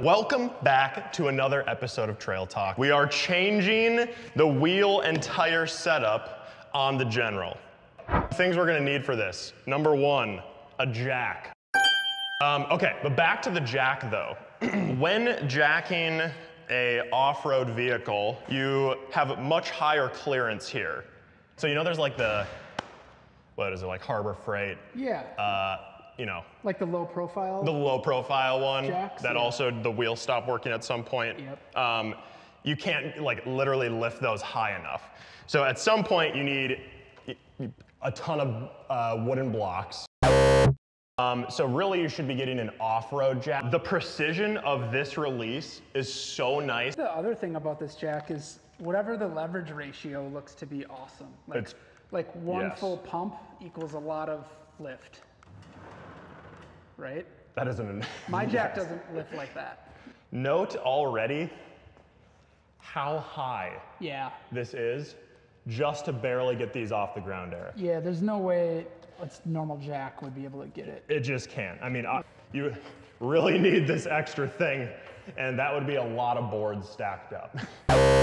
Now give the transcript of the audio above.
welcome back to another episode of Trail Talk. We are changing the wheel and tire setup on the General. Things we're gonna need for this. Number one, a jack. Um, okay, but back to the jack though. when jacking a off-road vehicle, you have much higher clearance here. So you know there's like the, what is it, like Harbor Freight, Yeah, uh, you know, like the low profile. the low profile one Jacks, that yeah. also the wheel stopped working at some point. Yep. Um, you can't like literally lift those high enough. So at some point you need a ton of uh, wooden blocks. Um, so really you should be getting an off-road jack. The precision of this release is so nice. the other thing about this jack is whatever the leverage ratio looks to be awesome. Like, It's- like one yes. full pump equals a lot of lift. Right? That is an My jack doesn't lift like that. note already how high Yeah. this is just to barely get these off the ground, Eric. Yeah, there's no way a normal jack would be able to get it. It just can't. I mean, I, you really need this extra thing, and that would be a lot of boards stacked up.